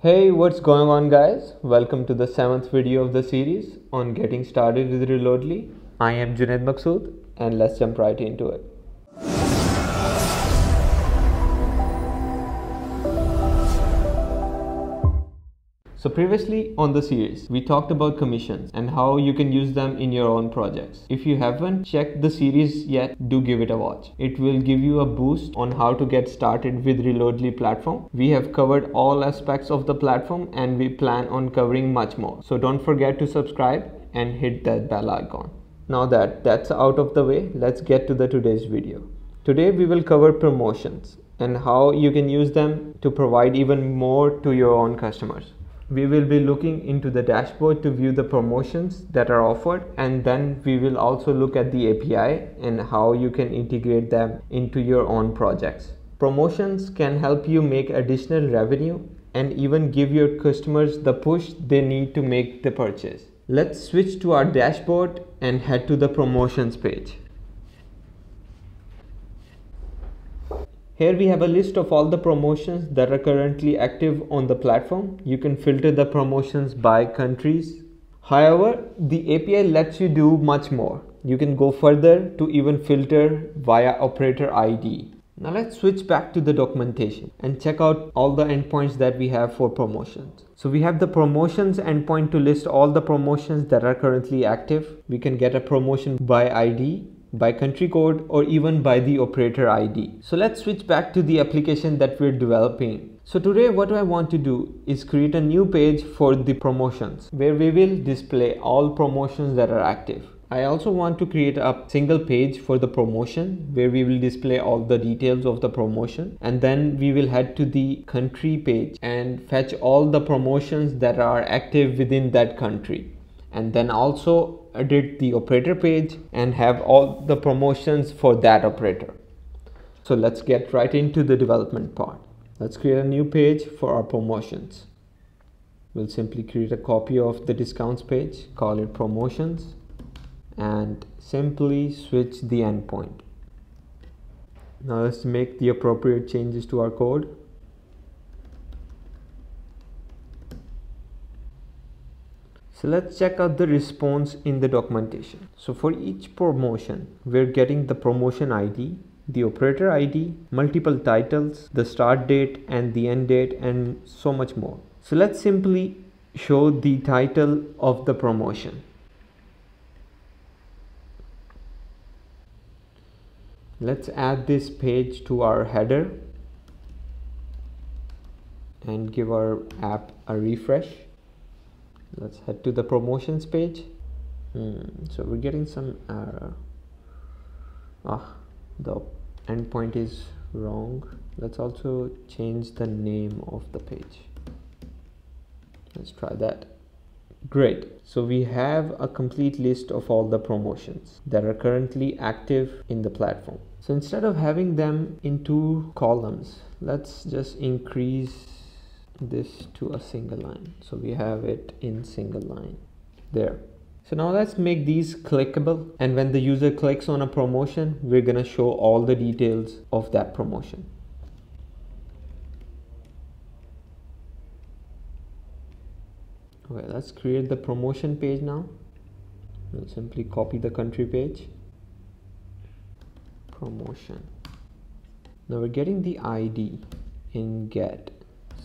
Hey, what's going on guys? Welcome to the seventh video of the series on getting started with Reloadly. I am Junaid Maqsood and let's jump right into it. So previously on the series, we talked about commissions and how you can use them in your own projects. If you haven't checked the series yet, do give it a watch. It will give you a boost on how to get started with Reloadly platform. We have covered all aspects of the platform and we plan on covering much more. So don't forget to subscribe and hit that bell icon. Now that that's out of the way, let's get to the today's video. Today we will cover promotions and how you can use them to provide even more to your own customers we will be looking into the dashboard to view the promotions that are offered and then we will also look at the API and how you can integrate them into your own projects. Promotions can help you make additional revenue and even give your customers the push they need to make the purchase. Let's switch to our dashboard and head to the promotions page. Here we have a list of all the promotions that are currently active on the platform. You can filter the promotions by countries. However, the API lets you do much more. You can go further to even filter via operator ID. Now let's switch back to the documentation and check out all the endpoints that we have for promotions. So we have the promotions endpoint to list all the promotions that are currently active. We can get a promotion by ID by country code or even by the operator ID. So let's switch back to the application that we're developing. So today what I want to do is create a new page for the promotions where we will display all promotions that are active. I also want to create a single page for the promotion where we will display all the details of the promotion and then we will head to the country page and fetch all the promotions that are active within that country and then also edit the operator page and have all the promotions for that operator. So let's get right into the development part. Let's create a new page for our promotions. We'll simply create a copy of the discounts page, call it promotions and simply switch the endpoint. Now let's make the appropriate changes to our code. So let's check out the response in the documentation. So for each promotion, we're getting the promotion ID, the operator ID, multiple titles, the start date and the end date and so much more. So let's simply show the title of the promotion. Let's add this page to our header and give our app a refresh let's head to the promotions page. Hmm, so we're getting some error. Ah the endpoint is wrong. Let's also change the name of the page. Let's try that. Great. So we have a complete list of all the promotions that are currently active in the platform. So instead of having them in two columns let's just increase this to a single line. So we have it in single line there. So now let's make these clickable. And when the user clicks on a promotion we're gonna show all the details of that promotion. Okay let's create the promotion page now. We'll simply copy the country page. Promotion. Now we're getting the ID in get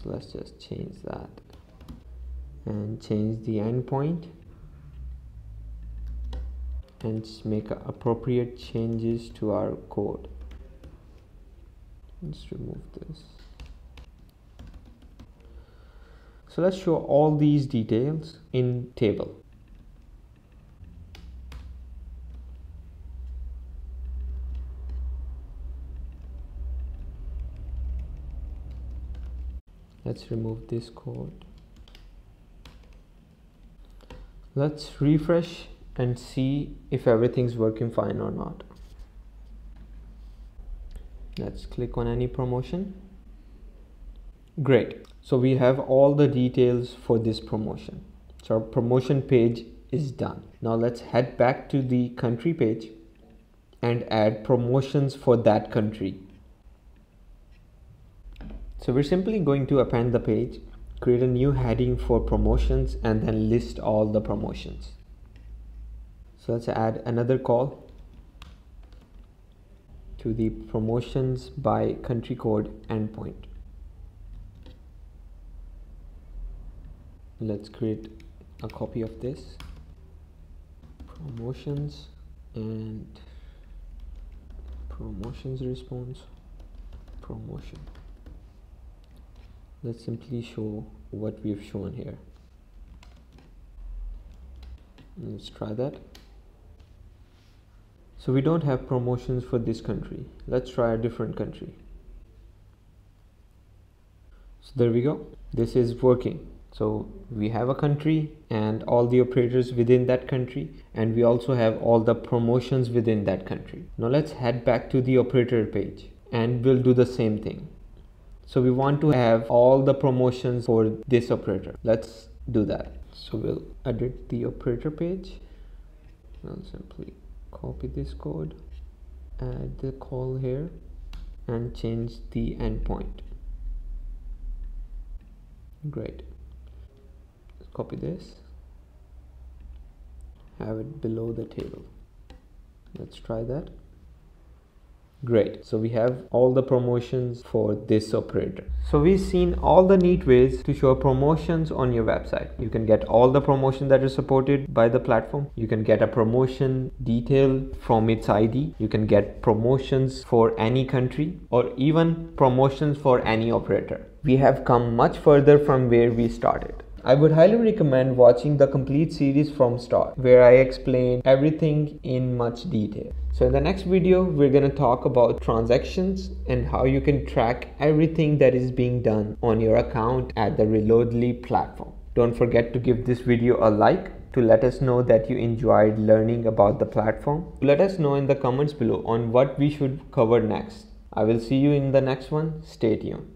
so let's just change that and change the endpoint and make appropriate changes to our code. Let's remove this. So let's show all these details in table let's remove this code. Let's refresh and see if everything's working fine or not. Let's click on any promotion. Great. So we have all the details for this promotion. So our promotion page is done. Now let's head back to the country page and add promotions for that country so we're simply going to append the page create a new heading for promotions and then list all the promotions. So let's add another call to the promotions by country code endpoint let's create a copy of this. Promotions and promotions response. Promotion let's simply show what we've shown here. Let's try that. So we don't have promotions for this country. Let's try a different country. So there we go. This is working. So we have a country and all the operators within that country and we also have all the promotions within that country. Now let's head back to the operator page and we'll do the same thing. So we want to have all the promotions for this operator. Let's do that. So we'll edit the operator page. I'll simply copy this code, add the call here and change the endpoint. Great Let's copy this have it below the table let's try that great. So we have all the promotions for this operator. So we've seen all the neat ways to show promotions on your website. You can get all the promotion that is supported by the platform. You can get a promotion detail from its id you can get promotions for any country or even promotions for any operator. We have come much further from where we started. I would highly recommend watching the complete series from start where I explain everything in much detail. So in the next video, we're going to talk about transactions and how you can track everything that is being done on your account at the Reloadly platform. Don't forget to give this video a like to let us know that you enjoyed learning about the platform. Let us know in the comments below on what we should cover next. I will see you in the next one. Stay tuned.